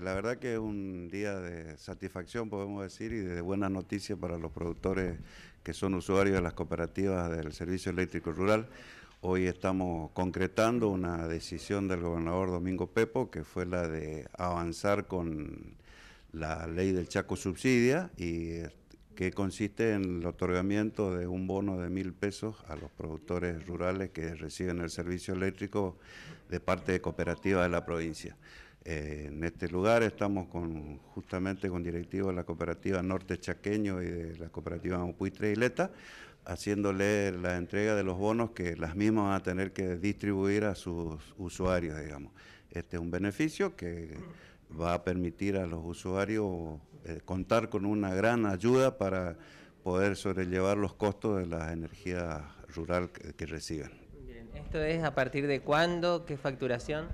La verdad que es un día de satisfacción, podemos decir, y de buena noticia para los productores que son usuarios de las cooperativas del Servicio Eléctrico Rural. Hoy estamos concretando una decisión del gobernador Domingo Pepo, que fue la de avanzar con la ley del Chaco Subsidia y que consiste en el otorgamiento de un bono de mil pesos a los productores rurales que reciben el servicio eléctrico de parte de cooperativas de la provincia. En este lugar estamos con, justamente con directivos de la cooperativa Norte Chaqueño y de la cooperativa Mapuy Treileta, haciéndole la entrega de los bonos que las mismas van a tener que distribuir a sus usuarios, digamos. Este es un beneficio que va a permitir a los usuarios eh, contar con una gran ayuda para poder sobrellevar los costos de la energía rural que, reciben. ¿Esto es a partir de cuándo? ¿Qué facturación?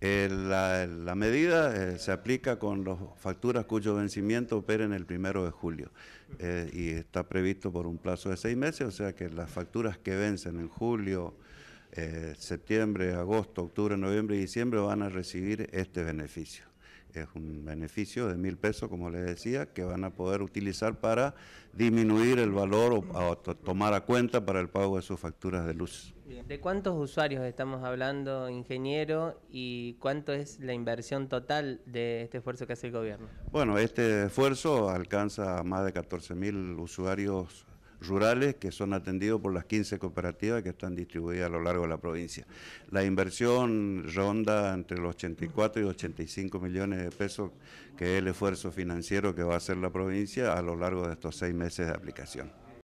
Eh, la, medida eh, se aplica con las facturas cuyo vencimiento operen el primero de julio y está previsto por un plazo de seis meses, o sea que las facturas que vencen en julio, septiembre, agosto, octubre, noviembre y diciembre van a recibir este beneficio es un beneficio de mil pesos, como les decía, que van a poder utilizar para disminuir el valor o, tomar a cuenta para el pago de sus facturas de luz. ¿De cuántos usuarios estamos hablando, ingeniero, y cuánto es la inversión total de este esfuerzo que hace el gobierno? Bueno, este esfuerzo alcanza a más de 14 mil usuarios rurales que son atendidos por las 15 cooperativas que están distribuidas a lo largo de la provincia. La inversión ronda entre los 84 y 85 millones de pesos, que es el esfuerzo financiero que va a hacer la provincia a lo largo de estos seis meses de aplicación.